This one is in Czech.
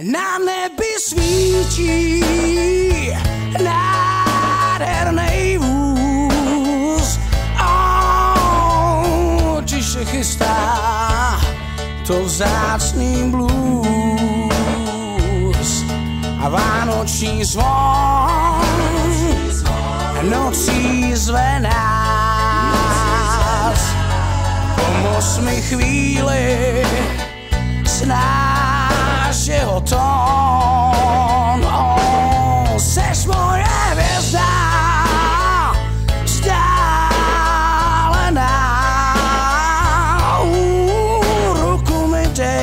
Na nebi svítí nádherný vůz. Oh, tiše chystá to vzácný blues a vánoční zvon nocí zve nás. Pomoz mi chvíli la Sheraton. On sèche mon anniversaire, Stalina. Urukumete,